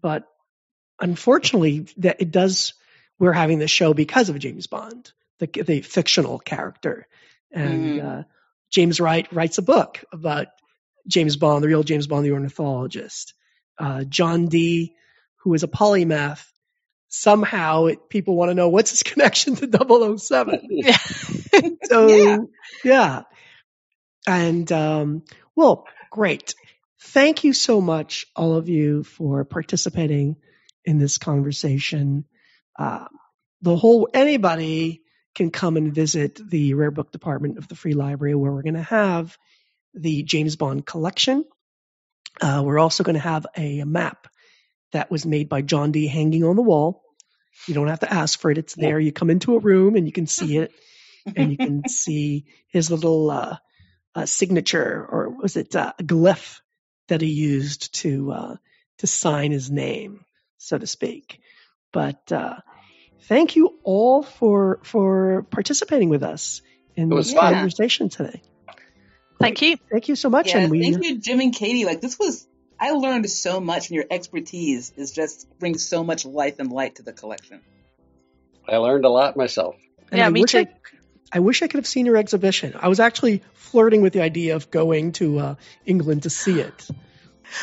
But unfortunately, that it does we're having this show because of James Bond, the, the fictional character. And mm. uh, James Wright writes a book about James Bond, the real James Bond, the ornithologist. Uh, John Dee, who is a polymath, somehow it, people want to know what's his (laughs) connection to 007. (laughs) (laughs) so, yeah. yeah. And um, well, great. Thank you so much, all of you, for participating in this conversation. Uh, the whole anybody can come and visit the rare book department of the Free Library, where we're going to have the James Bond collection. Uh, we're also going to have a map that was made by John Dee hanging on the wall. You don't have to ask for it; it's there. You come into a room and you can see it, (laughs) and you can see his little uh, uh, signature, or was it uh, a glyph that he used to uh, to sign his name, so to speak. But uh, thank you all for for participating with us in It this fun. conversation today. Thank you. Thank you so much, Yeah, and we thank you, Jim and Katie. Like this was, I learned so much, and your expertise is just brings so much life and light to the collection. I learned a lot myself. And Yeah, I me wish I, too. I wish I could have seen your exhibition. I was actually flirting with the idea of going to uh, England to see it.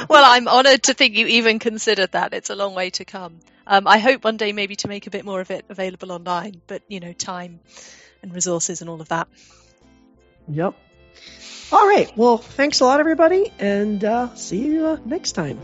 Well, I'm honoured to think you even considered that. It's a long way to come. Um, I hope one day maybe to make a bit more of it available online, but you know, time and resources and all of that. Yep. All right. Well, thanks a lot, everybody, and uh, see you uh, next time.